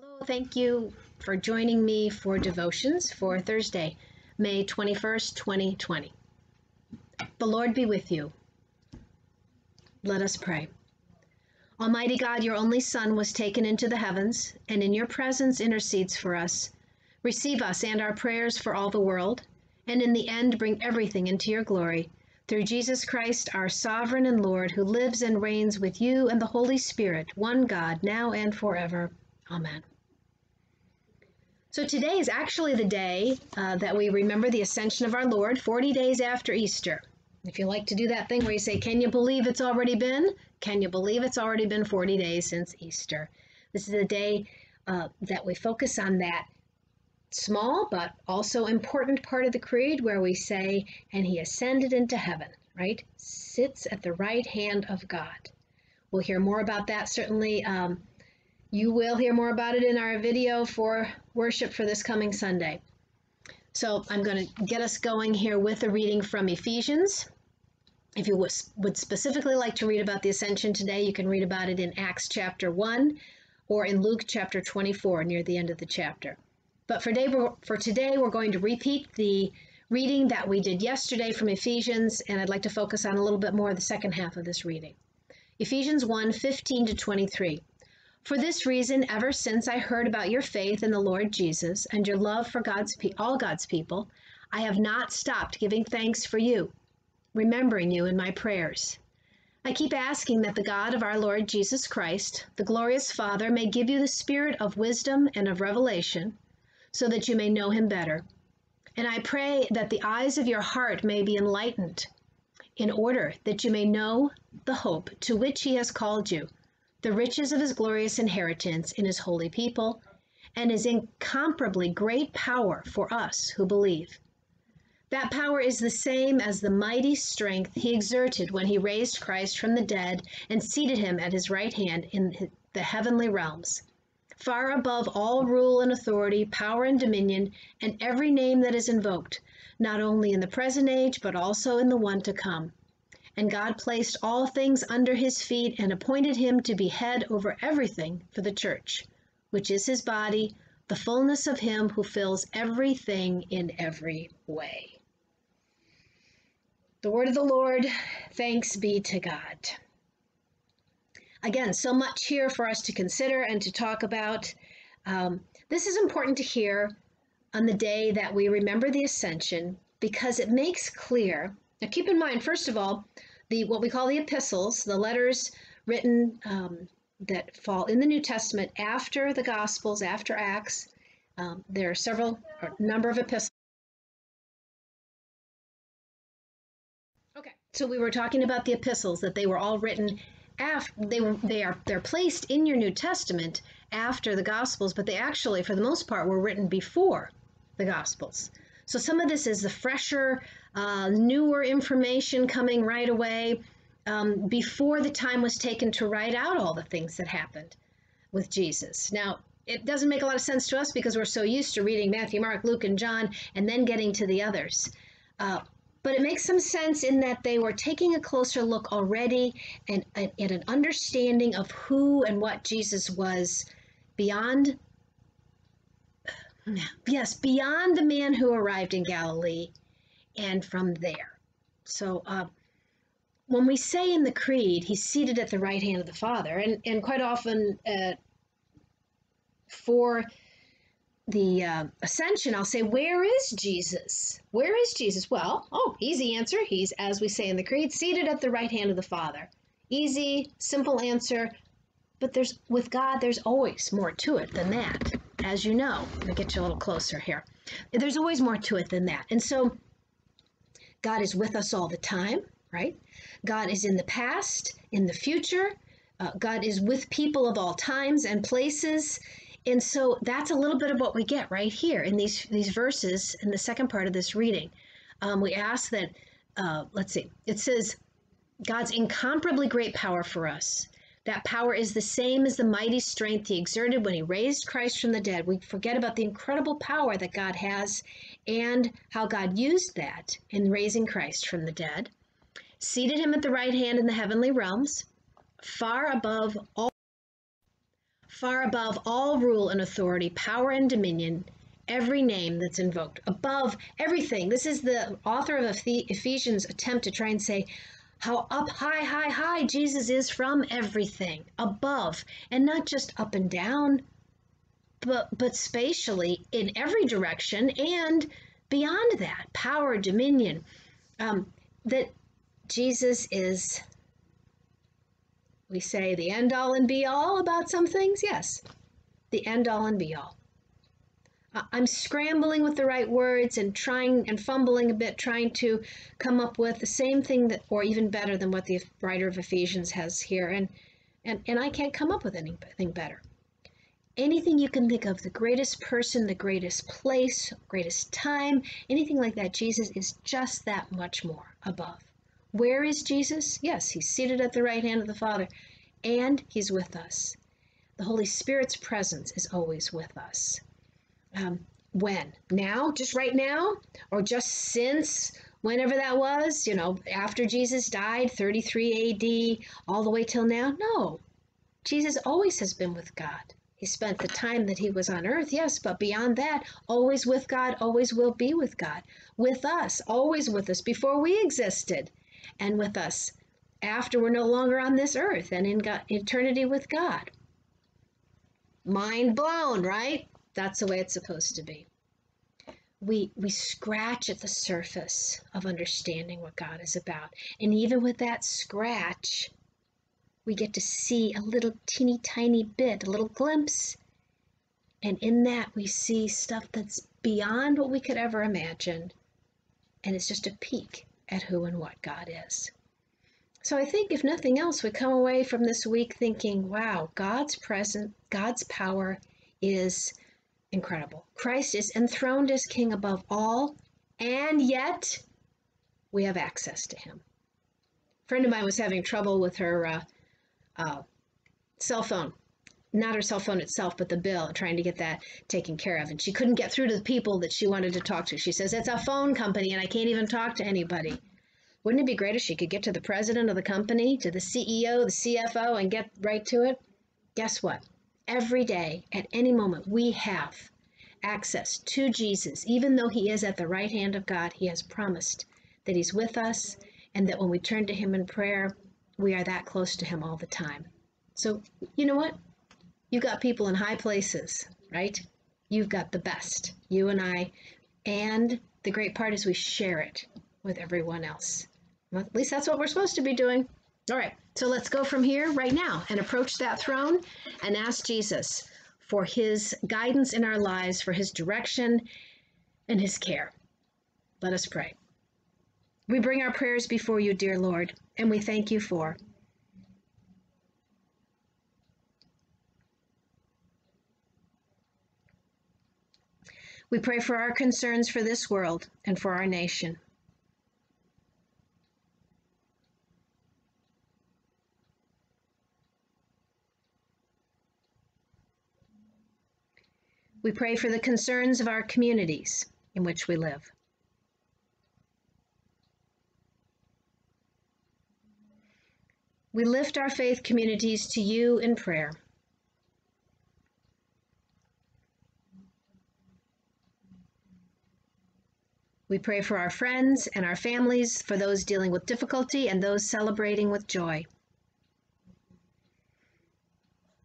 Hello, thank you for joining me for devotions for Thursday, May 21st, 2020. The Lord be with you. Let us pray. Almighty God, your only Son was taken into the heavens, and in your presence intercedes for us. Receive us and our prayers for all the world, and in the end bring everything into your glory. Through Jesus Christ, our sovereign and Lord, who lives and reigns with you and the Holy Spirit, one God, now and forever. Amen. So today is actually the day uh, that we remember the ascension of our Lord, 40 days after Easter. If you like to do that thing where you say, Can you believe it's already been? Can you believe it's already been 40 days since Easter? This is the day uh, that we focus on that small but also important part of the creed where we say, And he ascended into heaven, right? Sits at the right hand of God. We'll hear more about that certainly. Um, you will hear more about it in our video for worship for this coming Sunday. So I'm going to get us going here with a reading from Ephesians. If you would specifically like to read about the ascension today, you can read about it in Acts chapter 1 or in Luke chapter 24 near the end of the chapter. But for today, for today we're going to repeat the reading that we did yesterday from Ephesians, and I'd like to focus on a little bit more the second half of this reading. Ephesians 1 15 to 23. For this reason, ever since I heard about your faith in the Lord Jesus and your love for God's all God's people, I have not stopped giving thanks for you, remembering you in my prayers. I keep asking that the God of our Lord Jesus Christ, the glorious Father, may give you the spirit of wisdom and of revelation, so that you may know him better. And I pray that the eyes of your heart may be enlightened, in order that you may know the hope to which he has called you the riches of his glorious inheritance in his holy people, and his incomparably great power for us who believe. That power is the same as the mighty strength he exerted when he raised Christ from the dead and seated him at his right hand in the heavenly realms, far above all rule and authority, power and dominion, and every name that is invoked, not only in the present age, but also in the one to come. And God placed all things under his feet and appointed him to be head over everything for the church, which is his body, the fullness of him who fills everything in every way. The word of the Lord, thanks be to God. Again, so much here for us to consider and to talk about. Um, this is important to hear on the day that we remember the ascension because it makes clear. Now, keep in mind, first of all, the what we call the epistles, the letters written um, that fall in the New Testament after the Gospels, after Acts. Um, there are several number of epistles. Okay, so we were talking about the epistles that they were all written after they were they are they're placed in your New Testament after the Gospels, but they actually, for the most part, were written before the Gospels. So some of this is the fresher, uh, newer information coming right away um, before the time was taken to write out all the things that happened with Jesus. Now, it doesn't make a lot of sense to us because we're so used to reading Matthew, Mark, Luke, and John and then getting to the others. Uh, but it makes some sense in that they were taking a closer look already and, and, and an understanding of who and what Jesus was beyond Yes, beyond the man who arrived in Galilee and from there. So uh, when we say in the Creed, he's seated at the right hand of the Father, and, and quite often uh, for the uh, ascension, I'll say, Where is Jesus? Where is Jesus? Well, oh, easy answer. He's, as we say in the Creed, seated at the right hand of the Father. Easy, simple answer. But there's with God, there's always more to it than that as you know. Let me get you a little closer here. There's always more to it than that. And so God is with us all the time, right? God is in the past, in the future. Uh, God is with people of all times and places. And so that's a little bit of what we get right here in these, these verses in the second part of this reading. Um, we ask that, uh, let's see, it says, God's incomparably great power for us that power is the same as the mighty strength he exerted when he raised Christ from the dead. We forget about the incredible power that God has and how God used that in raising Christ from the dead. Seated him at the right hand in the heavenly realms, far above all far above all rule and authority, power and dominion, every name that's invoked, above everything. This is the author of Ephesians' attempt to try and say how up high, high, high Jesus is from everything, above, and not just up and down, but, but spatially in every direction and beyond that, power, dominion. Um, that Jesus is, we say, the end all and be all about some things? Yes, the end all and be all. I'm scrambling with the right words and trying and fumbling a bit, trying to come up with the same thing that, or even better than what the writer of Ephesians has here. And, and, and I can't come up with anything better. Anything you can think of, the greatest person, the greatest place, greatest time, anything like that, Jesus is just that much more above. Where is Jesus? Yes, he's seated at the right hand of the Father, and he's with us. The Holy Spirit's presence is always with us. Um, when? Now? Just right now? Or just since whenever that was? You know, after Jesus died, 33 AD, all the way till now? No. Jesus always has been with God. He spent the time that he was on earth, yes, but beyond that, always with God, always will be with God. With us, always with us before we existed, and with us after we're no longer on this earth and in God, eternity with God. Mind blown, right? That's the way it's supposed to be. We, we scratch at the surface of understanding what God is about. And even with that scratch, we get to see a little teeny tiny bit, a little glimpse. And in that, we see stuff that's beyond what we could ever imagine. And it's just a peek at who and what God is. So I think, if nothing else, we come away from this week thinking, wow, God's presence, God's power is incredible. Christ is enthroned as king above all, and yet we have access to him. A friend of mine was having trouble with her uh, uh, cell phone. Not her cell phone itself, but the bill, trying to get that taken care of. And she couldn't get through to the people that she wanted to talk to. She says, It's a phone company and I can't even talk to anybody. Wouldn't it be great if she could get to the president of the company, to the CEO, the CFO, and get right to it? Guess what? Every day, at any moment, we have access to Jesus. Even though he is at the right hand of God, he has promised that he's with us and that when we turn to him in prayer, we are that close to him all the time. So, you know what? You've got people in high places, right? You've got the best, you and I. And the great part is we share it with everyone else. Well, at least that's what we're supposed to be doing. All right, so let's go from here right now and approach that throne and ask Jesus for his guidance in our lives, for his direction and his care. Let us pray. We bring our prayers before you, dear Lord, and we thank you for We pray for our concerns for this world and for our nation. We pray for the concerns of our communities in which we live. We lift our faith communities to you in prayer. We pray for our friends and our families, for those dealing with difficulty and those celebrating with joy.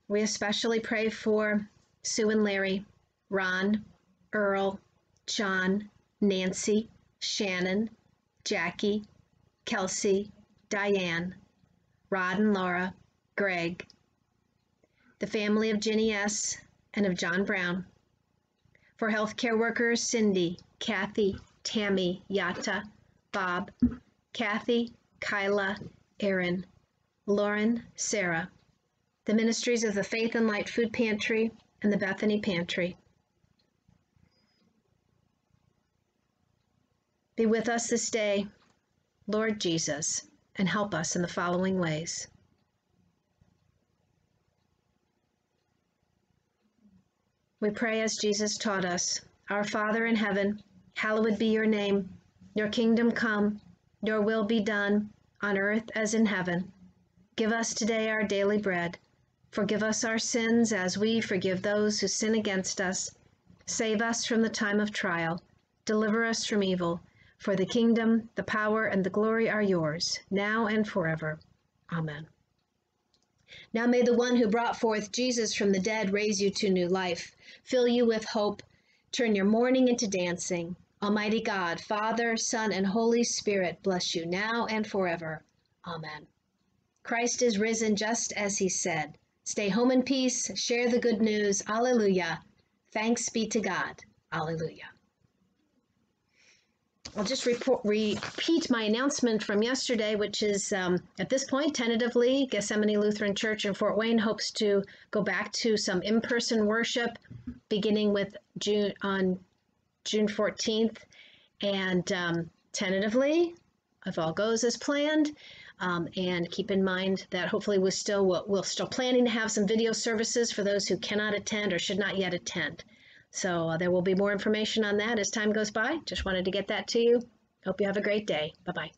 We especially pray for Sue and Larry, Ron, Earl, John, Nancy, Shannon, Jackie, Kelsey, Diane, Rod and Laura, Greg, the family of Ginny S. and of John Brown, for healthcare workers Cindy, Kathy, Tammy, Yatta, Bob, Kathy, Kyla, Aaron, Lauren, Sarah, the ministries of the Faith and Light Food Pantry and the Bethany Pantry, Be with us this day, Lord Jesus, and help us in the following ways. We pray as Jesus taught us Our Father in heaven, hallowed be your name. Your kingdom come, your will be done, on earth as in heaven. Give us today our daily bread. Forgive us our sins as we forgive those who sin against us. Save us from the time of trial. Deliver us from evil. For the kingdom, the power, and the glory are yours, now and forever. Amen. Now may the one who brought forth Jesus from the dead raise you to new life, fill you with hope, turn your mourning into dancing. Almighty God, Father, Son, and Holy Spirit bless you now and forever. Amen. Christ is risen just as he said. Stay home in peace, share the good news. Alleluia. Thanks be to God. Alleluia. I'll just report, repeat my announcement from yesterday, which is um, at this point, tentatively, Gethsemane Lutheran Church in Fort Wayne hopes to go back to some in person worship beginning with June on June 14th. And um, tentatively, if all goes as planned, um, and keep in mind that hopefully we're still we're still planning to have some video services for those who cannot attend or should not yet attend. So uh, there will be more information on that as time goes by. Just wanted to get that to you. Hope you have a great day. Bye bye.